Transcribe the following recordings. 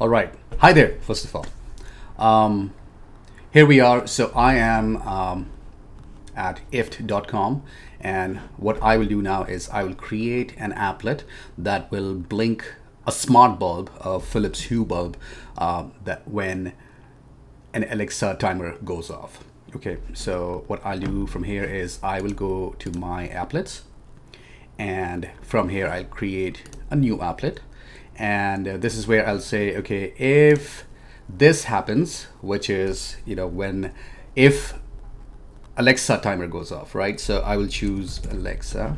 All right. Hi there, first of all. Um, here we are. So I am um, at ifttt.com and what I will do now is I will create an applet that will blink a smart bulb, a Philips Hue bulb, uh, that when an Alexa timer goes off. Okay, so what I'll do from here is I will go to my applets and from here I'll create a new applet and uh, this is where I'll say okay if this happens which is you know when if Alexa timer goes off right? So I will choose Alexa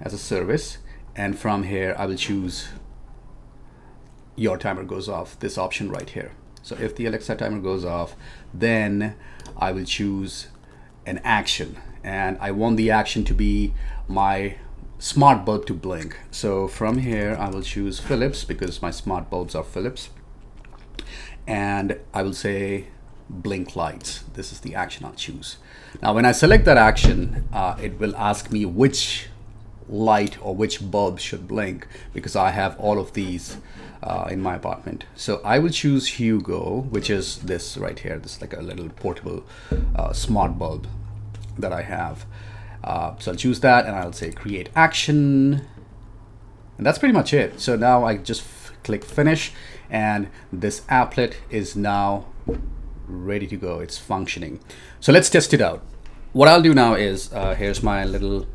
as a service. And from here I will choose your timer goes off this option right here. So if the Alexa timer goes off then I will choose an action. And I want the action to be my smart bulb to blink. So from here, I will choose Philips because my smart bulbs are Philips. And I will say blink lights. This is the action I'll choose. Now, when I select that action, uh, it will ask me which light or which bulb should blink because I have all of these uh, in my apartment. So I will choose Hue Go, which is this right here. This is like a little portable uh, smart bulb that I have. Uh, so I'll choose that and I'll say create action. And that's pretty much it. So now I just click finish and this applet is now ready to go. It's functioning. So let's test it out. What I'll do now is, uh, here's my little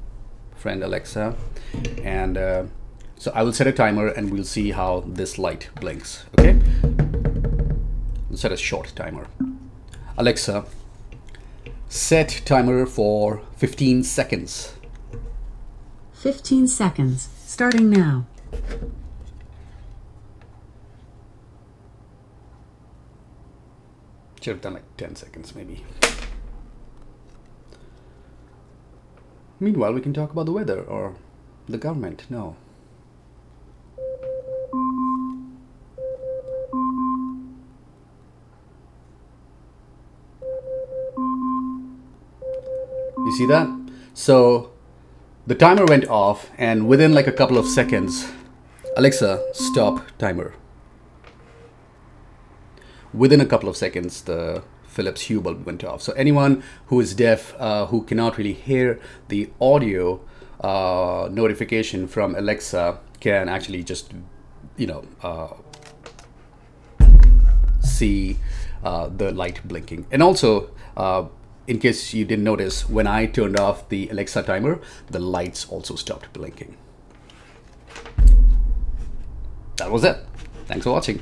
friend Alexa. And uh, so I will set a timer and we'll see how this light blinks, okay? We'll set a short timer. Alexa, Set timer for 15 seconds. 15 seconds, starting now. Should have done like 10 seconds maybe. Meanwhile, we can talk about the weather or the government. No. You see that? So the timer went off and within like a couple of seconds, Alexa, stop timer. Within a couple of seconds, the Philips Hue bulb went off. So anyone who is deaf, uh, who cannot really hear the audio uh, notification from Alexa can actually just, you know, uh, see uh, the light blinking. And also, uh, in case you didn't notice, when I turned off the Alexa timer, the lights also stopped blinking. That was it. Thanks for watching.